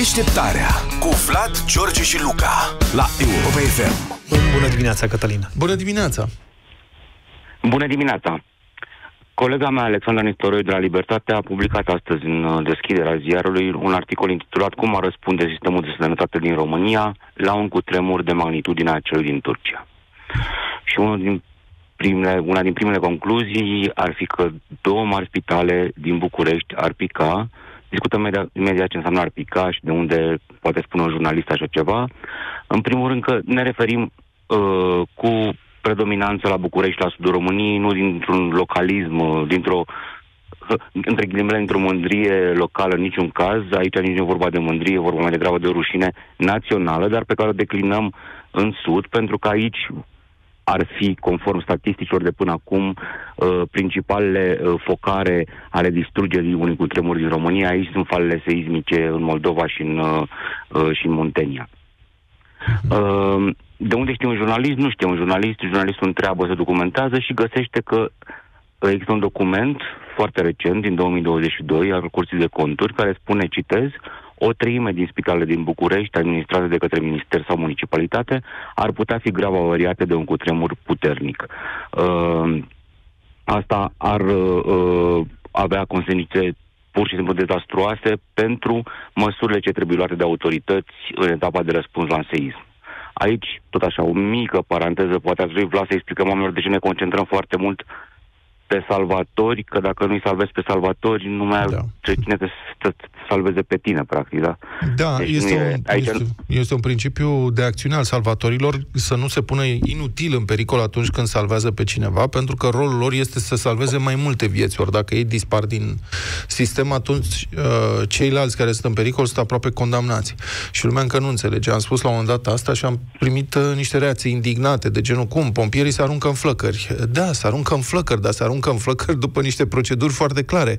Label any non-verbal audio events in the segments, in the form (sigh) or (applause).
Deșteptarea cu Vlad, George și Luca la Europa FM. Bună dimineața, Cătălina. Bună dimineața! Bună dimineața! Colega mea, Alexandra Nistoroi de la Libertate, a publicat astăzi în uh, deschiderea ziarului un articol intitulat Cum a răspunde sistemul de sănătate din România la un cutremur de magnitudinea celui din Turcia. Și unul din primele, una din primele concluzii ar fi că două mari spitale din București ar pica. Discutăm imediat, imediat ce înseamnă ar pica și de unde poate spune un jurnalist așa ceva. În primul rând că ne referim uh, cu predominanță la București, la sudul României, nu dintr-un localism, uh, dintr-o (laughs) între ghilimele, într-o mândrie locală, în niciun caz. Aici nici nu e vorba de mândrie, e vorba mai degrabă de o rușine națională, dar pe care o declinăm în sud, pentru că aici ar fi, conform statisticilor de până acum, uh, principalele uh, focare ale distrugerii unui cutremur din România. Aici sunt falele seismice în Moldova și în, uh, uh, și în Muntenia. Uh, de unde știe un jurnalist? Nu știe un jurnalist. Jurnalistul întreabă, se documentează și găsește că există un document foarte recent, din 2022, al Curții de Conturi, care spune, citez, o treime din spitalele din București, administrate de către minister sau municipalitate, ar putea fi grav avariate de un cutremur puternic. Uh, asta ar uh, avea consecințe pur și simplu dezastruoase pentru măsurile ce trebuie luate de autorități în etapa de răspuns la seism. Aici, tot așa, o mică paranteză, poate ați vrea să explicăm oamenilor de ce ne concentrăm foarte mult pe salvatori, că dacă nu-i salvezi pe salvatori, nu mai da. are cine te, te, te salveze pe tine, practic, da? Da, deci este, e, un, aici... este, este un principiu de acțiune al salvatorilor să nu se pună inutil în pericol atunci când salvează pe cineva, pentru că rolul lor este să salveze mai multe vieți, ori dacă ei dispar din sistem, atunci uh, ceilalți care sunt în pericol sunt aproape condamnați. Și lumea încă nu înțelege. Am spus la un moment dat asta și am primit uh, niște reacții indignate, de genul cum, pompierii se aruncă în flăcări. Da, se aruncă în flăcări, dar se aruncă aruncă în flăcări după niște proceduri foarte clare.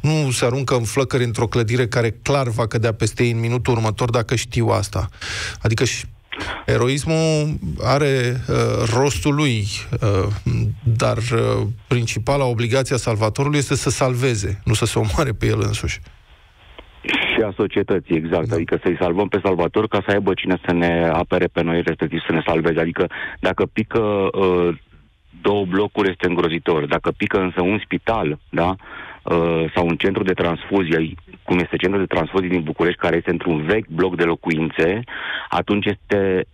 Nu se aruncă în flăcări într-o clădire care clar va cădea peste ei în minutul următor dacă știu asta. Adică și Eroismul are uh, rostul lui, uh, dar uh, principala obligație a salvatorului este să salveze, nu să se omoare pe el însuși. Și a societății, exact. Da. Adică să-i salvăm pe salvator ca să aibă cine să ne apere pe noi, respectiv să ne salveze. Adică dacă pică uh, două blocuri este îngrozitor. Dacă pică însă un spital, da, uh, sau un centru de transfuzie, cum este centrul de transfuzie din București, care este într-un vechi bloc de locuințe, atunci este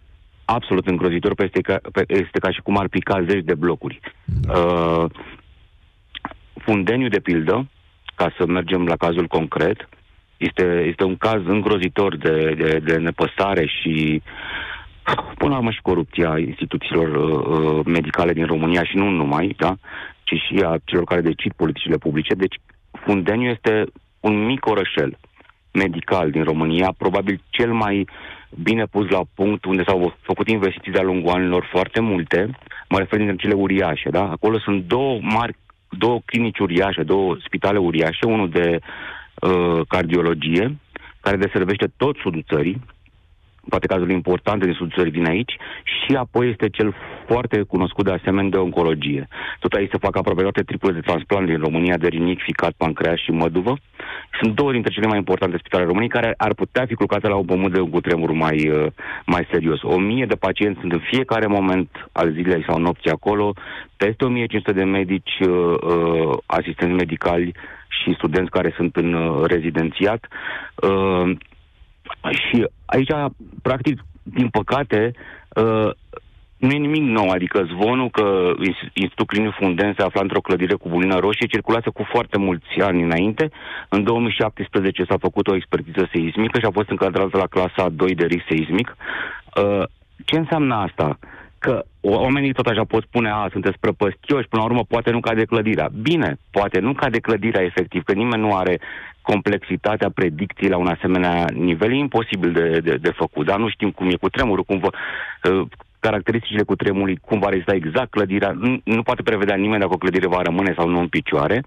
absolut îngrozitor, este ca, este ca și cum ar pica zeci de blocuri. Uh, Fundeniu, de pildă, ca să mergem la cazul concret, este, este un caz îngrozitor de, de, de nepăsare și până la urmă și corupția instituțiilor uh, uh, medicale din România și nu numai, da, ci și a celor care decid politicile publice. Deci Fundeniu este un mic orășel medical din România, probabil cel mai bine pus la punct, unde s-au făcut investiții de-a lungul anilor foarte multe, mă refer dintre cele uriașe, da? Acolo sunt două mari, două clinici uriașe, două spitale uriașe, unul de uh, cardiologie, care deservește tot sudul țării, poate cazurile importante din sudul țării vin aici, și apoi este cel foarte cunoscut de asemenea de oncologie. Tot aici se fac aproape toate tipurile de transplant din România, de rinic, ficat, pancreas și măduvă. Sunt două dintre cele mai importante spitale României care ar putea fi culcate la un pământ de un cutremur mai, uh, mai serios. O mie de pacienți sunt în fiecare moment al zilei sau nopții acolo, peste 1500 de medici, uh, uh, asistenți medicali și studenți care sunt în uh, rezidențiat. Uh, și aici, practic, din păcate, uh, nu e nimic nou, adică zvonul că Institutul Clinic Funden se afla într-o clădire cu bulină roșie circulase cu foarte mulți ani înainte. În 2017 s-a făcut o expertiză seismică și a fost încadrată la clasa 2 de risc seismic. Uh, ce înseamnă asta? Că oamenii tot așa pot spune, a, sunteți prăpăstioși, până la urmă poate nu cade clădirea. Bine, poate nu cade clădirea efectiv, că nimeni nu are complexitatea predicției la un asemenea nivel. E imposibil de, de, de făcut, dar nu știm cum e cu tremurul, cum vă, uh, caracteristicile cu tremurului, cum va rezista exact clădirea. Nu, nu poate prevedea nimeni dacă o clădire va rămâne sau nu în picioare,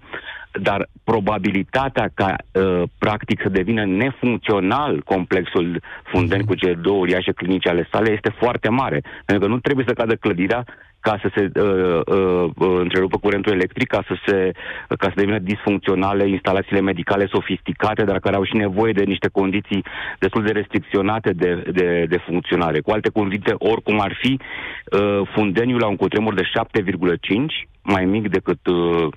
dar probabilitatea ca uh, practic să devină nefuncțional complexul Funden cu cele două uriașe clinice ale sale este foarte mare. Pentru că nu trebuie să cadă clădirea ca să se uh, uh, uh, întrerupă curentul electric, ca să, se, ca să devină disfuncționale instalațiile medicale sofisticate, dar care au și nevoie de niște condiții destul de restricționate de, de, de funcționare. Cu alte cuvinte, oricum ar fi, uh, fundeniul la un cutremur de 7,5, mai mic decât uh,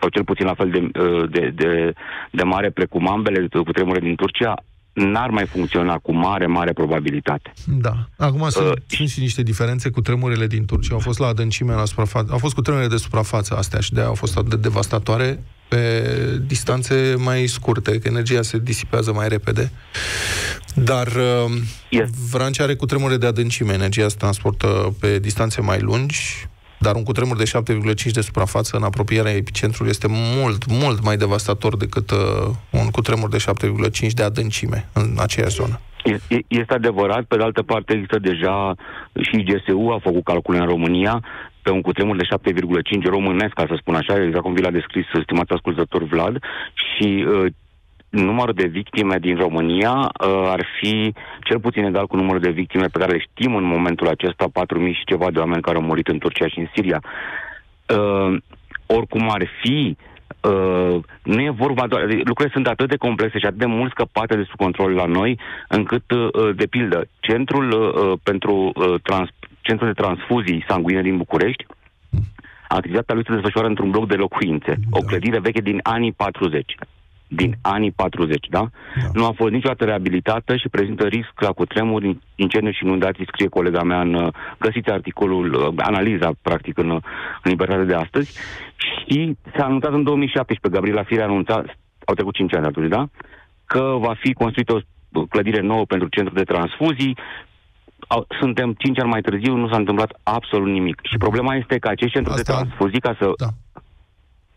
sau cel puțin la fel de, uh, de, de, de mare precum ambele cu tremure din Turcia, n-ar mai funcționa cu mare, mare probabilitate. Da. Acum sunt, uh, sunt și niște diferențe cu tremurile din Turcia. Au fost la adâncime, la suprafață. Au fost cu tremurile de suprafață astea și de au fost atât de devastatoare pe distanțe mai scurte, că energia se disipează mai repede. Dar uh, yes. Vrancea are cu tremure de adâncime. Energia se transportă pe distanțe mai lungi, dar un cutremur de 7,5 de suprafață în apropierea epicentrului este mult, mult mai devastator decât uh, un cutremur de 7,5 de adâncime în aceeași zonă. Este adevărat, pe de altă parte există deja și GSU a făcut calcule în România pe un cutremur de 7,5 românesc, ca să spun așa, exact cum vi l-a descris stimatul ascultător Vlad, și uh, numărul de victime din România uh, ar fi cel puțin egal cu numărul de victime pe care le știm în momentul acesta, 4.000 și ceva de oameni care au murit în Turcia și în Siria. Uh, oricum ar fi, uh, nu e vorba doar... Lucrurile sunt atât de complexe și atât de mult scăpate de sub control la noi, încât, uh, de pildă, centrul uh, pentru uh, trans, centrul de transfuzii sanguine din București, activitatea lui se desfășoară într-un bloc de locuințe, da. o clădire veche din anii 40 din anii 40, da? da? Nu a fost niciodată reabilitată și prezintă risc la cutremuri, incendiu și inundații, scrie colega mea în... Uh, găsiți articolul, uh, analiza, practic, în, uh, în Libertate de astăzi. Și s-a anunțat în 2017, Gabriela Firea a anunțat, au trecut 5 ani atunci, da? Că va fi construită o clădire nouă pentru centru de transfuzii, suntem 5 ani mai târziu, nu s-a întâmplat absolut nimic. Și problema este că acești centru Asta... de transfuzii, ca să... Da.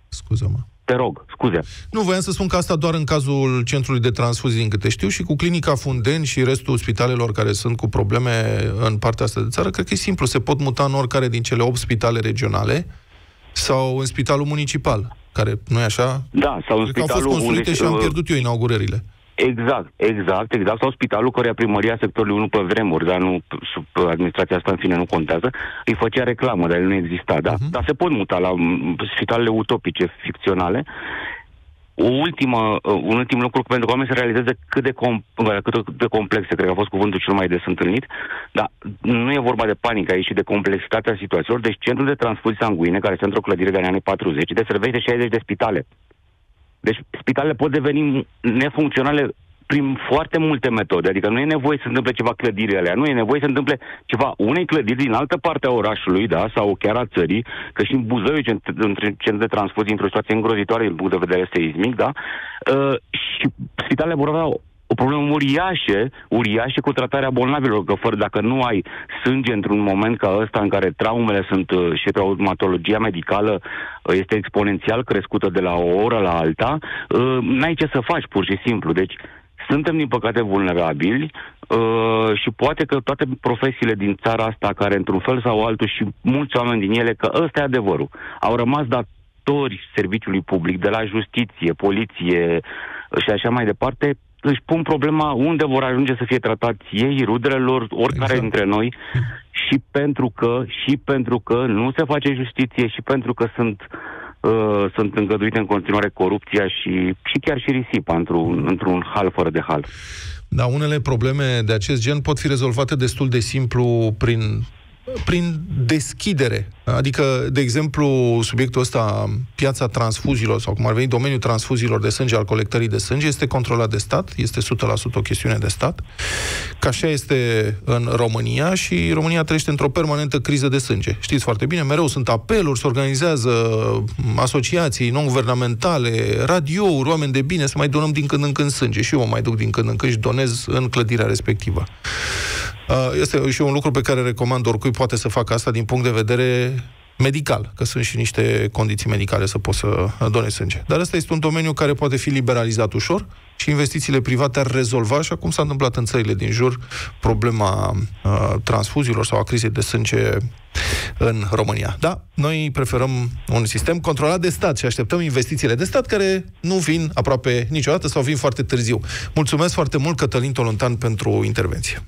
Scuză-mă. Te rog, scuze. Nu, voiam să spun că asta doar în cazul centrului de transfuzii, din câte știu, și cu clinica Funden și restul spitalelor care sunt cu probleme în partea asta de țară, cred că e simplu, se pot muta în oricare din cele 8 spitale regionale sau în spitalul municipal, care nu e așa? Da, sau în spitalul... Că au fost construite unde... și am pierdut eu inaugurările. Exact, exact, exact. Sau spitalul care primăria sectorului 1 pe vremuri, dar nu sub administrația asta în fine nu contează, îi făcea reclamă, dar el nu exista, da. Uh-huh. Dar se pot muta la spitalele utopice, ficționale. O ultimă, uh, un ultim lucru pentru că oamenii să realizeze cât de, com, uh, cât de complexe, cred că a fost cuvântul cel mai des întâlnit, dar nu e vorba de panică aici, ci de complexitatea situațiilor. Deci centrul de transfuzii sanguine, care este într-o clădire de anii 40, deservește 60 de spitale. Deci spitalele pot deveni nefuncționale prin foarte multe metode. Adică nu e nevoie să se întâmple ceva clădirile alea, nu e nevoie să se întâmple ceva unei clădiri din altă parte a orașului, da, sau chiar a țării, că și în Buzău e centru de transfuzie într-o situație îngrozitoare din punct de vedere seismic, da, uh, și spitalele vor avea o problemă uriașă, uriașă cu tratarea bolnavilor, că fără dacă nu ai sânge într-un moment ca ăsta în care traumele sunt uh, și traumatologia medicală uh, este exponențial crescută de la o oră la alta, uh, n-ai ce să faci pur și simplu. Deci suntem, din păcate, vulnerabili uh, și poate că toate profesiile din țara asta, care într-un fel sau altul și mulți oameni din ele, că ăsta e adevărul, au rămas datori serviciului public, de la justiție, poliție și așa mai departe, își pun problema unde vor ajunge să fie tratați ei, rudele lor, oricare exact. dintre noi, (laughs) și pentru că, și pentru că nu se face justiție, și pentru că sunt uh, sunt îngăduite în continuare corupția și, și chiar și risipa într-un, într-un hal fără de hal. Da, unele probleme de acest gen pot fi rezolvate destul de simplu prin prin deschidere. Adică, de exemplu, subiectul ăsta, piața transfuziilor, sau cum ar veni, domeniul transfuziilor de sânge, al colectării de sânge, este controlat de stat, este 100% o chestiune de stat, ca așa este în România și România trăiește într-o permanentă criză de sânge. Știți foarte bine, mereu sunt apeluri, se organizează asociații non-guvernamentale, radiouri, oameni de bine, să mai donăm din când în când sânge. Și eu mă mai duc din când în când și donez în clădirea respectivă. Uh, este și un lucru pe care recomand oricui poate să facă asta din punct de vedere medical, că sunt și niște condiții medicale să poți să donezi sânge. Dar ăsta este un domeniu care poate fi liberalizat ușor și investițiile private ar rezolva, așa cum s-a întâmplat în țările din jur, problema uh, transfuziilor sau a crizei de sânge în România. Da, noi preferăm un sistem controlat de stat și așteptăm investițiile de stat care nu vin aproape niciodată sau vin foarte târziu. Mulțumesc foarte mult, Cătălin Tolontan, pentru intervenție.